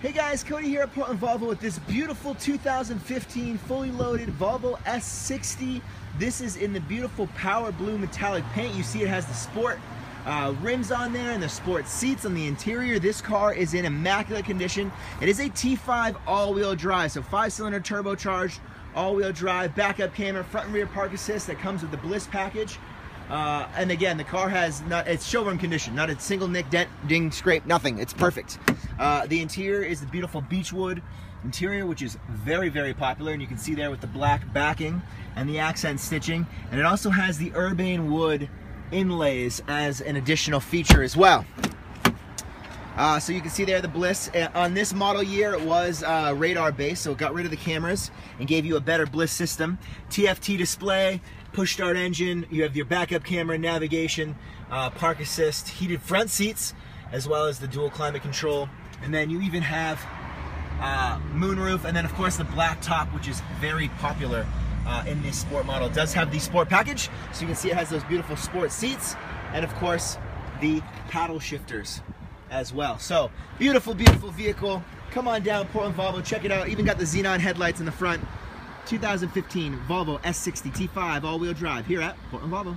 Hey guys, Cody here at Portland Volvo with this beautiful 2015 fully loaded Volvo S60. This is in the beautiful power blue metallic paint. You see it has the sport uh, rims on there and the sport seats on the interior. This car is in immaculate condition. It is a T5 all-wheel drive, so five-cylinder turbocharged, all-wheel drive, backup camera, front and rear park assist that comes with the BLIS package. Uh, and again, the car has not, it's showroom condition, not a single nick, dent, ding, scrape, nothing. It's perfect. Uh, the interior is the beautiful beechwood interior, which is very, very popular. And you can see there with the black backing and the accent stitching. And it also has the urbane wood inlays as an additional feature as well. Uh, so you can see there the BLIS. Uh, on this model year, it was uh, radar based, so it got rid of the cameras and gave you a better BLIS system. TFT display, push start engine, you have your backup camera, navigation, uh, park assist, heated front seats, as well as the dual climate control. And then you even have uh, moonroof, and then of course the black top, which is very popular uh, in this sport model. It does have the sport package, so you can see it has those beautiful sport seats, and of course the paddle shifters as well. So beautiful, beautiful vehicle. Come on down, Portland Volvo, check it out. Even got the xenon headlights in the front. 2015 Volvo S60 T5 all-wheel drive here at Portland Volvo.